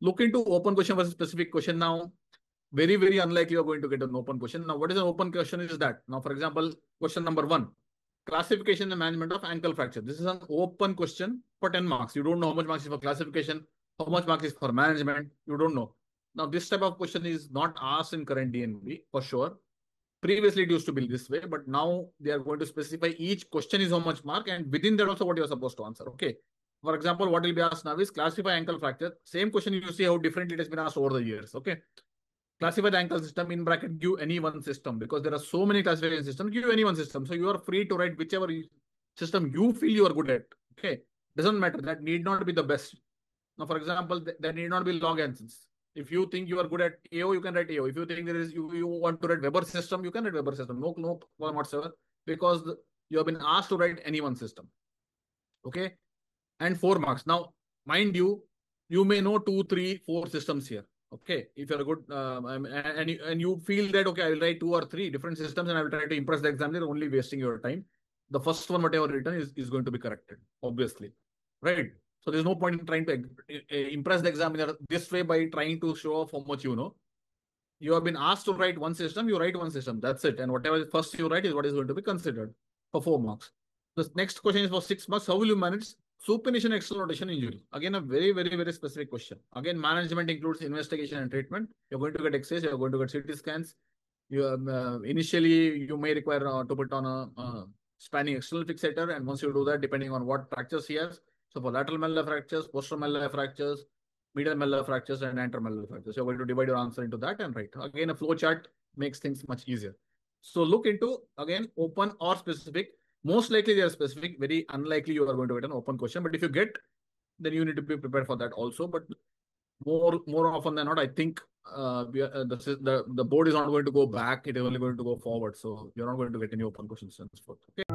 look into open question versus specific question now. Very, very unlikely you're going to get an open question. Now, what is an open question is that? Now, for example, question number one, classification and management of ankle fracture. This is an open question for 10 marks. You don't know how much marks is for classification, how much marks is for management. You don't know. Now, this type of question is not asked in current DNB for sure. Previously, it used to be this way, but now they are going to specify each question is how much mark and within that also what you're supposed to answer. Okay. For example, what will be asked now is classify ankle fracture. Same question you see how differently it has been asked over the years. Okay. Classify the ankle system in bracket, give any one system because there are so many classification systems, give any one system. So you are free to write whichever system you feel you are good at. Okay. Doesn't matter. That need not be the best. Now, for example, there need not be log answers. If you think you are good at AO, you can write AO. If you think there is you, you want to write Weber system, you can write Weber system. No, no problem whatsoever because you have been asked to write any one system. Okay. And four marks. Now, mind you, you may know two, three, four systems here. Okay. If you're a good um, and, you, and you feel that, okay, I will write two or three different systems and I will try to impress the examiner, only wasting your time. The first one, whatever written is, is going to be corrected, obviously. Right. So there's no point in trying to impress the examiner this way by trying to show off how much you know. You have been asked to write one system, you write one system. That's it. And whatever first you write is what is going to be considered for four marks. The next question is for six marks. How will you manage supination external injury? Again, a very, very, very specific question. Again, management includes investigation and treatment. You're going to get X-rays, you're going to get CT scans. You um, uh, initially you may require uh, to put on a uh, spanning external fixator, and once you do that, depending on what fractures he has, so for lateral malleolar fractures, malleolar fractures, medial malleolar fractures, and anterior anteromalleolar fractures. You're going to divide your answer into that and write. Again, a flow chart makes things much easier. So look into, again, open or specific. Most likely they are specific. Very unlikely you are going to get an open question. But if you get, then you need to be prepared for that also. But more more often than not, I think uh, are, uh, the, the the board is not going to go back. It is only going to go forward. So you're not going to get any open questions. Okay.